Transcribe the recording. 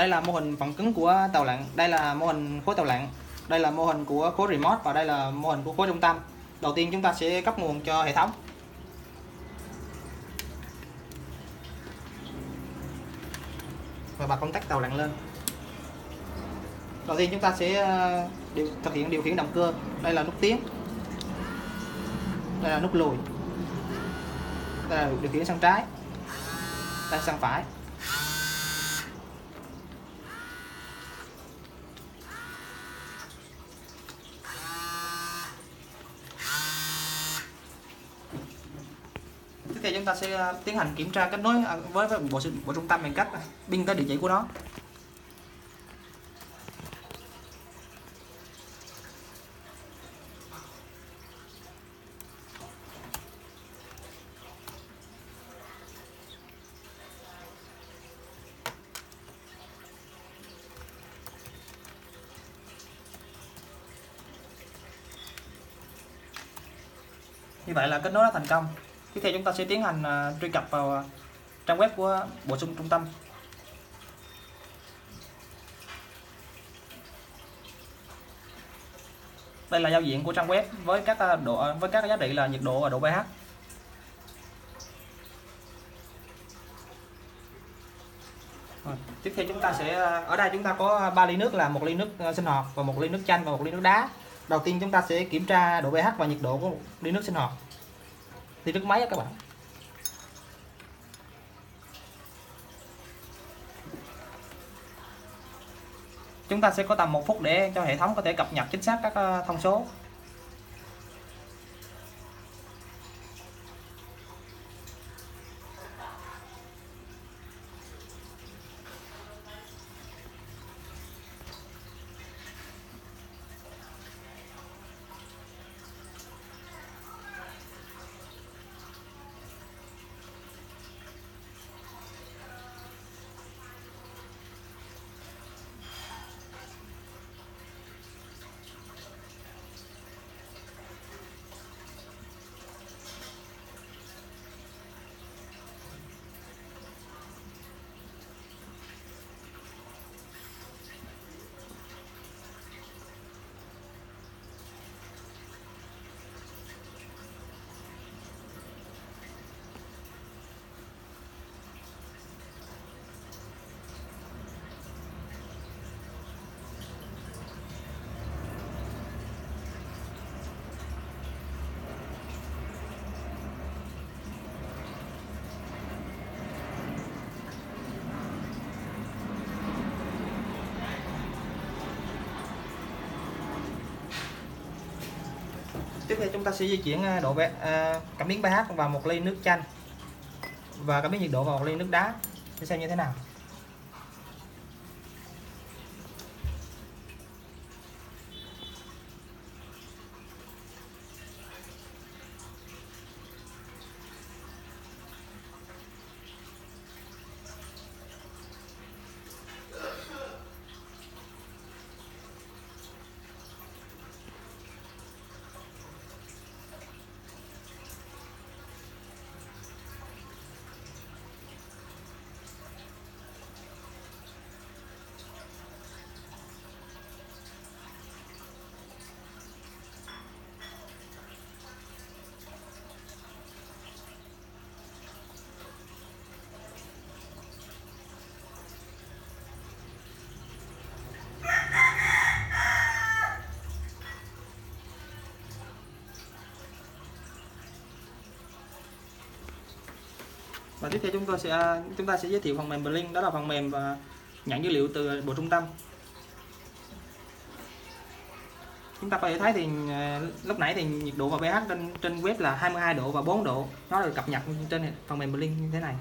đây là mô hình phần cứng của tàu lặn đây là mô hình khối tàu lặn đây là mô hình của khối remote và đây là mô hình của khối trung tâm. Đầu tiên chúng ta sẽ cấp nguồn cho hệ thống. Và bật công tắc tàu lặn lên. Đầu tiên chúng ta sẽ ờ, điều, thực hiện điều khiển động cơ. Đây là nút tiến. Đây là nút lùi. Đây là điều khiển sang trái. Đây sang phải. Tiếp theo chúng ta sẽ à, tiến hành kiểm tra kết nối à, với, với bộ, bộ trung tâm bằng cách à, pin tới địa chỉ của nó. Như vậy là kết nối đã thành công tiếp theo chúng ta sẽ tiến hành à, truy cập vào à, trang web của bổ sung trung tâm. Đây là giao diện của trang web với các à, độ với các giá trị là nhiệt độ và độ pH. Rồi, tiếp theo chúng ta sẽ ở đây chúng ta có 3 ly nước là một ly nước sinh hoạt và một ly nước chanh và một ly nước đá. Đầu tiên chúng ta sẽ kiểm tra độ pH và nhiệt độ của một ly nước sinh hoạt ly nước máy á các bạn. Chúng ta sẽ có tầm một phút để cho hệ thống có thể cập nhật chính xác các ờ, thông số. Tiếp theo chúng ta sẽ di chuyển à, độ ve- à, cảm biến pH vào một ly nước chanh. Và cảm biến nhiệt độ vào một ly nước đá. Để xem như thế nào? Và tiếp theo chúng tôi sẽ, chúng ta sẽ giới thiệu phần mềm Blink, đó là phần mềm và nhận dữ liệu từ bộ trung tâm. Chúng ta có thể thấy thì à, lúc nãy thì nhiệt độ và pH trên trên web là 22 độ và 4 độ. Nó được cập nhật trên phần mềm Blink như thế này.